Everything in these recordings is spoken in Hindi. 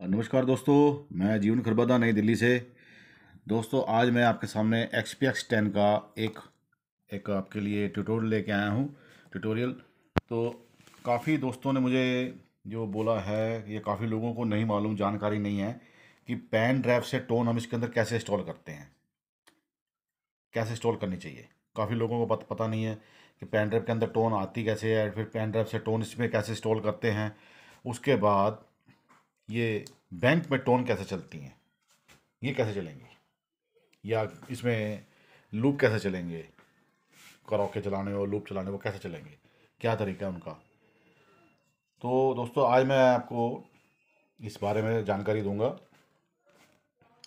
नमस्कार दोस्तों, मैं जीवन खरबदा नई दिल्ली से। दोस्तों, आज मैं आपके सामने एक्स पी एक्स टेन का एक एक आपके लिए ट्यूटोरियल लेके आया हूँ, ट्यूटोरियल। तो काफ़ी दोस्तों ने मुझे जो बोला है, ये काफ़ी लोगों को नहीं मालूम, जानकारी नहीं है कि पेन ड्राइव से टोन हम इसके अंदर कैसे इंस्टॉल करते हैं। कैसे इंस्टॉल करनी चाहिए? काफ़ी लोगों को पता नहीं है कि पेन ड्राइव के अंदर टोन आती कैसे है, फिर पेन ड्राइव से टोन इसमें कैसे इंस्टॉल करते हैं। उसके बाद ये बैंक में टोन कैसे चलती हैं? ये कैसे चलेंगी? या इसमें लूप कैसे चलेंगे? करौके चलाने और लूप चलाने, वो कैसे चलेंगे? क्या तरीका है उनका? तो दोस्तों, आज मैं आपको इस बारे में जानकारी दूँगा।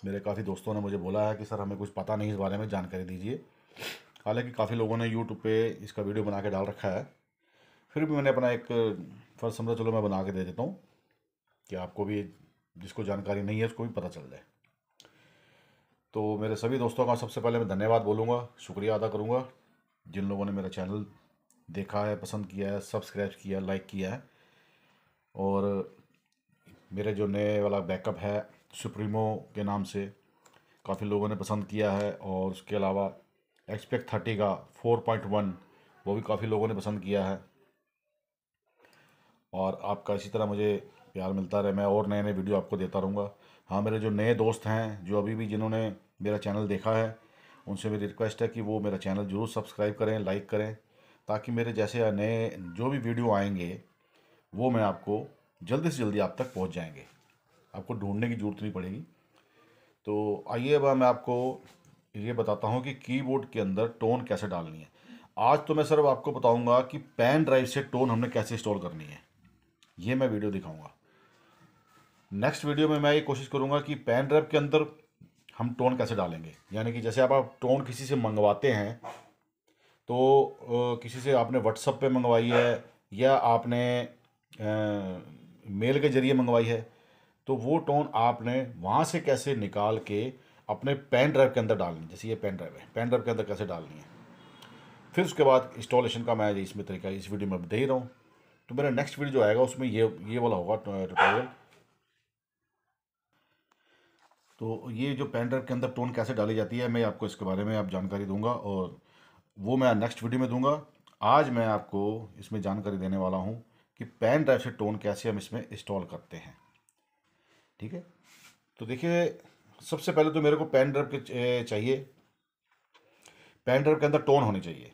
मेरे काफ़ी दोस्तों ने मुझे बोला है कि, सर, हमें कुछ पता नहीं इस बारे में, जानकारी दीजिए। हालाँकि काफ़ी लोगों ने यूट्यूब पे इसका वीडियो बना के डाल रखा है। फिर भी मैंने अपना एक, फ़र्ज़ समझा, चलो मैं बना के दे देता हूँ। कि आपको भी जिसको जानकारी नहीं है, उसको भी पता चल जाए। तो मेरे सभी दोस्तों का सबसे पहले मैं धन्यवाद बोलूँगा, शुक्रिया अदा करूँगा। जिन लोगों ने मेरा चैनल देखा है, पसंद किया है, सब्सक्राइब किया लाइक किया है, और मेरे जो नए वाला बैकअप है, सुप्रीमो के नाम से, काफ़ी लोगों ने पसंद किया है, और उसके अलावा एक्सपेक्ट थर्टी का फोर पॉइंट वन, वो भी काफ़ी लोगों ने पसंद किया है। और आपका इसी तरह मुझे प्यार मिलता रहे। मैं और नए नए वीडियो आपको देता रहूँगा। हाँ मेरे जो नए दोस्त हैं, जो अभी भी जिन्होंने मेरा चैनल देखा है, उनसे मेरी रिक्वेस्ट है कि वो मेरा चैनल ज़रूर सब्सक्राइब करें, लाइक करें, ताकि मेरे जैसे नए जो भी वीडियो आएँगे, वो मैं आपको जल्दी से जल्दी आप तक पहुँच जाएँगे। आपको ढूँढने की ज़रूरत नहीं पड़ेगी। तो आइए अब मैं आपको ये बताता हूँ कि कीबोर्ड के अंदर टोन कैसे डालनी है। आज तो मैं सिर्फ़ आपको बताऊँगा कि पेन ड्राइव से टोन हमने कैसे इंस्टॉल करनी है। ये मैं वीडियो दिखाऊँगा। नेक्स्ट वीडियो में मैं ये कोशिश करूँगा कि पेन ड्राइव के अंदर हम टोन कैसे डालेंगे। यानी कि जैसे आप आप टोन किसी से मंगवाते हैं तो किसी से आपने व्हाट्सअप पे मंगवाई है या आपने आ, मेल के ज़रिए मंगवाई है तो वो टोन आपने वहाँ से कैसे निकाल के अपने पेन ड्राइव के अंदर डालनी जैसे ये पेन ड्राइव है पेन ड्राइव के अंदर कैसे डालनी है। फिर उसके बाद इंस्टॉलेशन का मैं इसमें तरीका इस वीडियो में दे रहा हूँ। तो मेरा नेक्स्ट वीडियो जो आएगा उसमें ये ये वाला होगा ट्यूटोरियल तो ये जो पेन ड्राइव के अंदर टोन कैसे डाली जाती है, मैं आपको इसके बारे में आप जानकारी दूँगा और वो मैं नेक्स्ट वीडियो में दूँगा। आज मैं आपको इसमें जानकारी देने वाला हूँ कि पेन ड्राइव से टोन कैसे हम इसमें इंस्टॉल करते हैं। ठीक है? तो देखिए, सबसे पहले तो मेरे को पेन ड्राइव के चाहिए। पेन ड्राइव के अंदर टोन होनी चाहिए।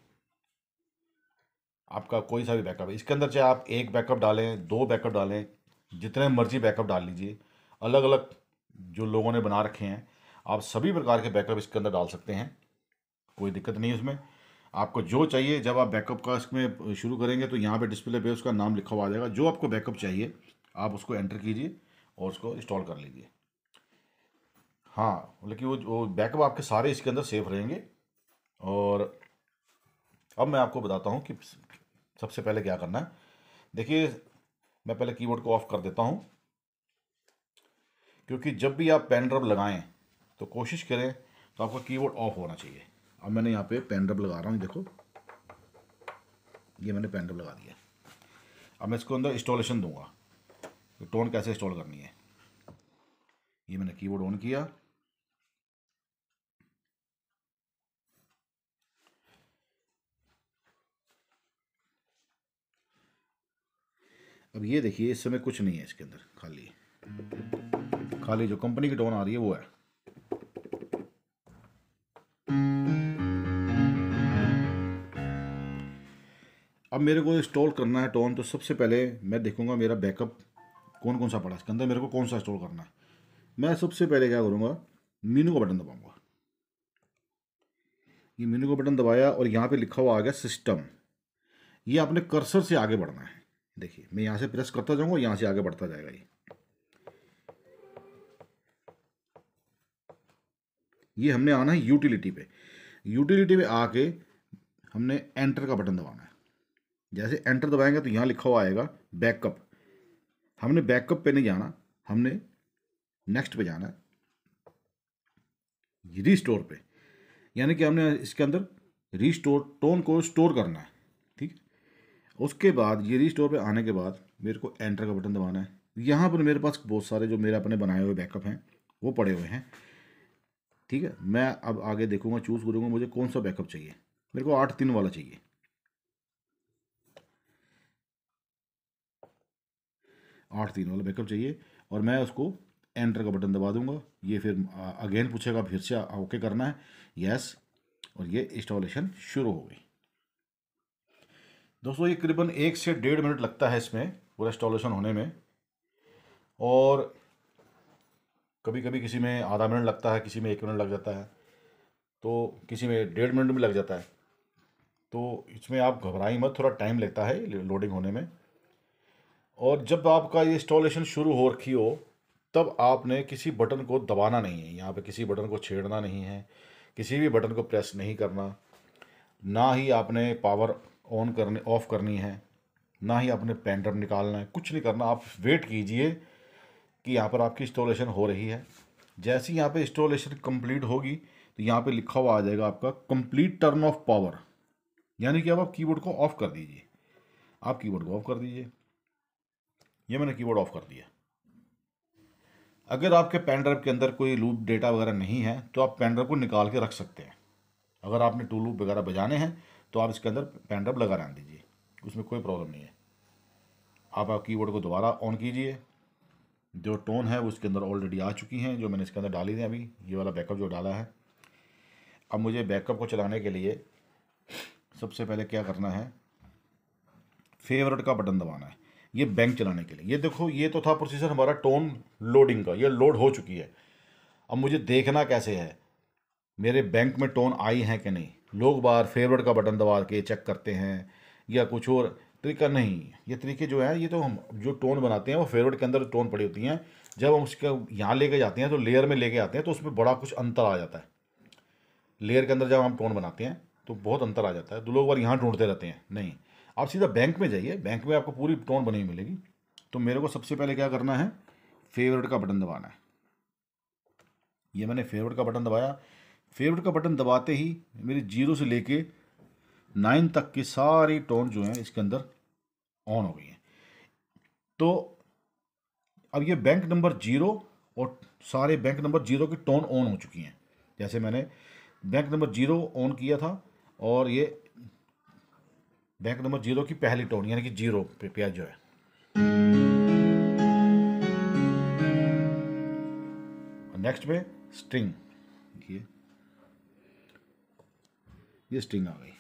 आपका कोई सा भी बैकअप इसके अंदर चाहे आप एक बैकअप डालें, दो बैकअप डालें, जितने मर्ज़ी बैकअप डाल लीजिए। अलग अलग जो लोगों ने बना रखे हैं, आप सभी प्रकार के बैकअप इसके अंदर डाल सकते हैं। कोई दिक्कत नहीं उसमें आपको जो चाहिए, जब आप बैकअप का इसमें शुरू करेंगे तो यहाँ पे डिस्प्ले पे उसका नाम लिखा हुआ आ जाएगा। जो आपको बैकअप चाहिए, आप उसको एंटर कीजिए और उसको इंस्टॉल कर लीजिए। हाँ लेकिन वो वो बैकअप आपके सारे इसके अंदर सेफ़ रहेंगे। और अब मैं आपको बताता हूँ कि सबसे पहले क्या करना है। देखिए, मैं पहले कीबोर्ड को ऑफ़ कर देता हूँ। क्योंकि जब भी आप पेन ड्रब लगाएँ तो कोशिश करें तो आपका कीबोर्ड ऑफ़ होना चाहिए। अब मैंने यहाँ पे पेन ड्रब लगा रहा हूँ देखो। ये मैंने पेन ड्रब लगा दिया। अब मैं इसको अंदर इंस्टॉलेशन दूँगा। तो टोन कैसे इंस्टॉल करनी है। ये मैंने कीबोर्ड ऑन किया। अब ये देखिए, इस समय कुछ नहीं है इसके अंदर, खाली। खाली जो कंपनी की टोन आ रही है वो है। अब मेरे को इंस्टॉल करना है टोन तो सबसे पहले मैं देखूँगा मेरा बैकअप कौन कौन सा पड़ा इसके अंदर, मेरे को कौन सा इंस्टॉल करना है। मैं सबसे पहले क्या करूँगा मीनू का बटन दबाऊँगा। ये मीनू का बटन दबाया और यहाँ पे लिखा हुआ आ गया सिस्टम ये अपने कर्सर से आगे बढ़ना है। देखिए, मैं यहाँ से प्रेस करता जाऊँगा यहाँ से आगे बढ़ता जाएगा ये। ये हमने आना है यूटिलिटी पे। यूटिलिटी पे आके हमने एंटर का बटन दबाना है। जैसे एंटर दबाएँगे तो यहाँ लिखा हुआ आएगा बैकअप। हमने बैकअप पे नहीं जाना, हमने नेक्स्ट पे जाना है रीस्टोर पे। यानी कि हमने इसके अंदर रीस्टोर, टोन को स्टोर करना है, ठीक उसके बाद, ये रीस्टोर पे आने के बाद मेरे को एंटर का बटन दबाना है। यहाँ पर मेरे पास बहुत सारे जो मेरे अपने बनाए हुए बैकअप हैं, वो पड़े हुए हैं। ठीक है, मैं अब आगे देखूँगा चूज़ करूँगा, मुझे कौन सा बैकअप चाहिए? मेरे को आठ तीन वाला चाहिए। आठ तीन वाला बैकअप चाहिए और मैं उसको एंटर का बटन दबा दूँगा। ये फिर अगेन पूछेगा, फिर से ओके करना है। यस और ये इंस्टॉलेशन शुरू हो गई। दोस्तों, ये करीबन एक से डेढ़ मिनट लगता है इसमें, पूरा इंस्टॉलेशन होने में। और कभी कभी किसी में आधा मिनट लगता है, किसी में एक मिनट लग जाता है तो किसी में डेढ़ मिनट भी लग जाता है। तो इसमें आप घबराएँ मत, थोड़ा टाइम लगता है लोडिंग होने में। और जब आपका ये इंस्टॉलेशन शुरू हो रखी हो, तब आपने किसी बटन को दबाना नहीं है। यहाँ पे किसी बटन को छेड़ना नहीं है, किसी भी बटन को प्रेस नहीं करना। ना ही आपने पावर ऑन करने, ऑफ़ करनी है, ना ही आपने पेन ड्राइव निकालना है, कुछ नहीं करना। आप वेट कीजिए कि यहाँ पर आपकी इंस्टॉलेशन हो रही है। जैसे यहाँ पे इंस्टॉलेशन कंप्लीट होगी तो यहाँ पे लिखा हुआ आ जाएगा आपका कंप्लीट टर्न ऑफ़ पावर यानी कि अब आप कीबोर्ड को ऑफ़ कर दीजिए। आप कीबोर्ड को ऑफ़ कर दीजिए। ये मैंने कीबोर्ड ऑफ़ कर दिया। अगर आपके पेन ड्राइव के अंदर कोई लूप डेटा वगैरह नहीं है तो आप पेन ड्राइव को निकाल के रख सकते हैं। अगर आपने टू लूप वगैरह बजाने हैं तो आप इसके अंदर पेन ड्राइव लगा रहने दीजिए। उसमें कोई प्रॉब्लम नहीं है। आप आप कीबोर्ड को दोबारा ऑन कीजिए। जो टोन है, वो उसके अंदर ऑलरेडी आ चुकी हैं, जो मैंने इसके अंदर डाली थी अभी। ये वाला बैकअप जो डाला है। अब मुझे बैकअप को चलाने के लिए सबसे पहले क्या करना है? फेवरेट का बटन दबाना है। ये बैंक चलाने के लिए। ये देखो, ये तो था प्रोसीजर हमारा टोन लोडिंग का। ये लोड हो चुकी है। अब मुझे देखना कैसे है? मेरे बैंक में टोन आई है कि नहीं? लोग बार फेवरेट का बटन दबा के चेक करते हैं, या कुछ और तरीका नहीं। ये तरीके जो है, ये तो हम जो टोन बनाते हैं, वो फेवरेट के अंदर टोन पड़ी होती हैं। जब हम उसके यहाँ लेके जाते हैं तो लेयर में लेके आते हैं तो उसमें बड़ा कुछ अंतर आ जाता है। लेयर के अंदर जब हम टोन बनाते हैं तो बहुत अंतर आ जाता है। तो लोग बार यहाँ ढूंढते रहते हैं, नहीं। आप सीधा बैंक में जाइए, बैंक में आपको पूरी टोन बनी हुई मिलेगी। तो मेरे को सबसे पहले क्या करना है, फेवरेट का बटन दबाना है। ये मैंने फेवरेट का बटन दबाया। फेवरेट का बटन दबाते ही मेरी ज़ीरो से लेके नाइन तक की सारी टोन जो है, इसके अंदर ऑन हो गई है। तो अब ये बैंक नंबर ज़ीरो और सारे बैंक नंबर ज़ीरो की टोन ऑन हो चुकी हैं। जैसे मैंने बैंक नंबर ज़ीरो ऑन किया था और ये बैंक नंबर ज़ीरो की पहली टोन यानी कि ज़ीरो पे प्याज जो है। नेक्स्ट में स्ट्रिंग ये स्ट्रिंग आ गई।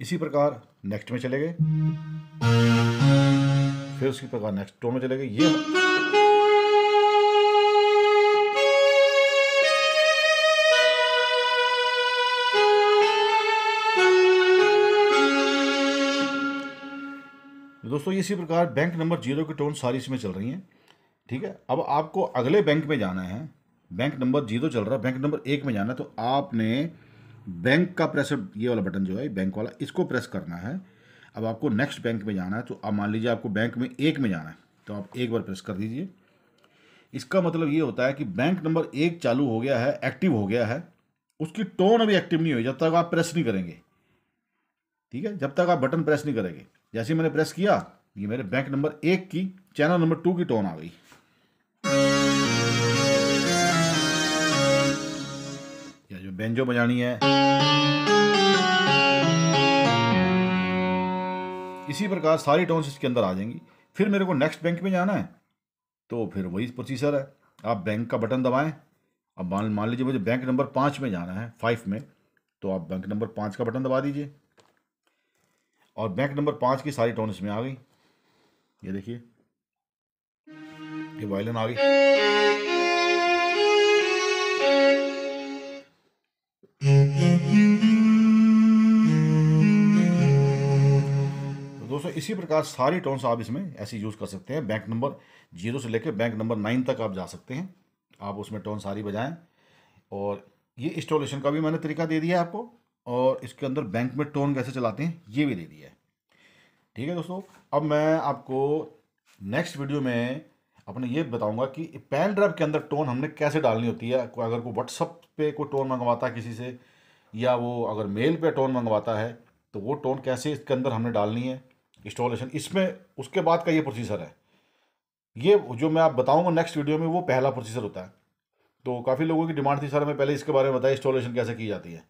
इसी प्रकार नेक्स्ट में चले गए। फिर उसी प्रकार नेक्स्ट टोन में चले गए। ये दोस्तों इसी प्रकार बैंक नंबर ज़ीरो की टोन सारी इसमें चल रही हैं। ठीक है? अब आपको अगले बैंक में जाना है। बैंक नंबर ज़ीरो चल रहा है बैंक नंबर एक में जाना तो आपने बैंक का प्रेस ये वाला बटन जो है बैंक वाला, इसको प्रेस करना है। अब आपको नेक्स्ट बैंक में जाना है तो अब मान लीजिए आपको बैंक में एक में जाना है तो आप एक बार प्रेस कर दीजिए। इसका मतलब ये होता है कि बैंक नंबर एक चालू हो गया है एक्टिव हो गया है, उसकी टोन अभी एक्टिव नहीं हुई, जब तक आप प्रेस नहीं करेंगे। ठीक है? जब तक आप बटन प्रेस नहीं करेंगे। जैसे मैंने प्रेस किया, ये मेरे बैंक नंबर एक की चैनल नंबर टू की टोन आ गई। या जो बेंजो बजानी है। इसी प्रकार सारी टोन्स इसके अंदर आ जाएँगी। फिर मेरे को नेक्स्ट बैंक में जाना है। तो फिर वही प्रोसीजर है। आप बैंक का बटन दबाएँ। अब मान मान लीजिए मुझे बैंक नंबर पाँच में जाना है फाइव में। तो आप बैंक नंबर पाँच का बटन दबा दीजिए। और बैंक नंबर पाँच की सारी टोन इसमें आ गई। ये देखिए। ये वायलिन आ गई। दोस्तों, इसी प्रकार सारी टोन्स आप इसमें ऐसे यूज़ कर सकते हैं। बैंक नंबर ज़ीरो से लेकर बैंक नंबर नाइन तक आप जा सकते हैं। आप उसमें टोन सारी बजाएँ। और ये इंस्टॉलेशन का भी मैंने तरीका दे दिया है आपको। और इसके अंदर बैंक में टोन कैसे चलाते हैं, ये भी दे दिया है। ठीक है दोस्तों, अब मैं आपको नेक्स्ट वीडियो में अपने ये बताऊँगा कि पेन ड्राइव के अंदर टोन हमने कैसे डालनी होती है। अगर कोई व्हाट्सअप पे कोई टोन मंगवाता है किसी से, या वो अगर मेल पे टोन मंगवाता है तो वो टोन कैसे इसके अंदर हमने डालनी है। इंस्टॉलेशन इसमें उसके बाद का ये प्रोसीजर है। ये जो मैं आप बताऊँगा नेक्स्ट वीडियो में, वो पहला प्रोसीजर होता है। तो काफ़ी लोगों की डिमांड थी सर मैं पहले इसके बारे में बताया इंस्टॉलेशन कैसे की जाती है।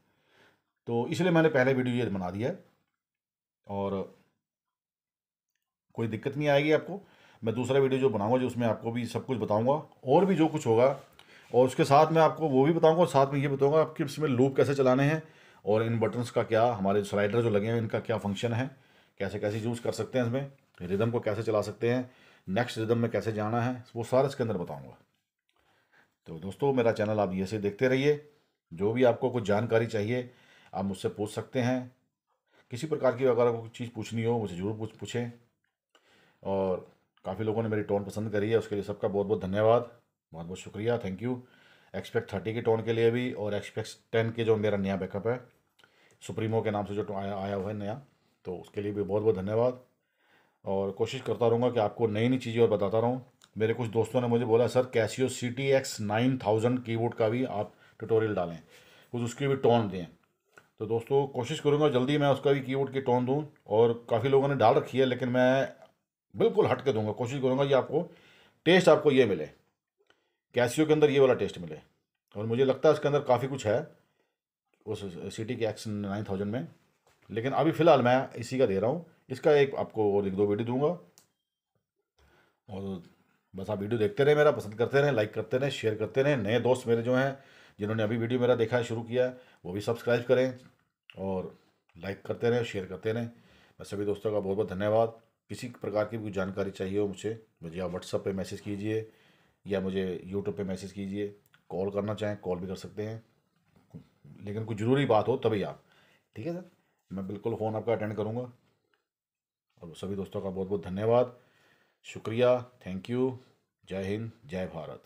तो इसलिए मैंने पहले वीडियो ये बना दिया है। और कोई दिक्कत नहीं आएगी आपको। मैं दूसरा वीडियो जो बनाऊँगा, जो उसमें आपको भी सब कुछ बताऊँगा, और भी जो कुछ होगा, और उसके साथ में आपको वो भी बताऊँगा, और साथ में ये बताऊँगा आपके इसमें लूप कैसे चलाने हैं, और इन बटन्स का क्या, हमारे स्लाइडर जो लगे हैं, इनका क्या फ़ंक्शन है। कैसे कैसे यूज़ कर सकते हैं इसमें रिदम को कैसे चला सकते हैं नेक्स्ट रिदम में कैसे जाना है, वो सारा इसके अंदर बताऊँगा। तो दोस्तों, मेरा चैनल आप ये से देखते रहिए। जो भी आपको कुछ जानकारी चाहिए, आप मुझसे पूछ सकते हैं। किसी प्रकार की अगर कोई चीज़ पूछनी हो, मुझे ज़रूर पूछ पूछें। और काफ़ी लोगों ने मेरी टोन पसंद करी है, उसके लिए सबका बहुत बहुत धन्यवाद। बहुत बहुत शुक्रिया थैंक यू एक्सपेक्ट थर्टी के टोन के लिए भी और एक्सपेक्ट टेन के जो मेरा नया बैकअप है सुप्रीमो के नाम से जो आया आया हुआ है नया। तो उसके लिए भी बहुत बहुत धन्यवाद। और कोशिश करता रहूँगा कि आपको नई नई चीज़ें और बताता रहूँ। मेरे कुछ दोस्तों ने मुझे बोला, sir Casio C T X nine thousand keyboard का भी आप ट्यूटोरियल डालें, कुछ उसकी भी टोन दें। तो दोस्तों, कोशिश करूँगा जल्दी मैं उसका भी कीबोर्ड की टोन दूँ और काफ़ी लोगों ने डाल रखी है, लेकिन मैं बिल्कुल हट के दूँगा। कोशिश करूँगा कि आपको टेस्ट आपको ये मिले कैसियो के अंदर ये वाला टेस्ट मिले। और मुझे लगता है इसके अंदर काफ़ी कुछ है, उस सिटी के एक्स नाइन थाउज़ेंड में। लेकिन अभी फ़िलहाल मैं इसी का दे रहा हूँ। इसका एक आपको और एक दो वीडियो दूँगा। और बस आप वीडियो देखते रहे मेरा, पसंद करते रहें लाइक करते रहें शेयर करते रहें। नए दोस्त मेरे जो हैं, जिन्होंने अभी वीडियो मेरा देखा है, शुरू किया है, वो भी सब्सक्राइब करें और लाइक करते रहें शेयर करते रहें। मैं सभी दोस्तों का बहुत बहुत धन्यवाद। किसी प्रकार की भी जानकारी चाहिए हो मुझे मुझे आप व्हाट्सअप पे मैसेज कीजिए या मुझे यूट्यूब पे मैसेज कीजिए। कॉल करना चाहें कॉल भी कर सकते हैं। लेकिन कुछ ज़रूरी बात हो तभी आप। ठीक है सर? मैं बिल्कुल फ़ोन आपका अटेंड करूँगा। और सभी दोस्तों का बहुत बहुत धन्यवाद। शुक्रिया। थैंक यू जय हिंद, जय भारत।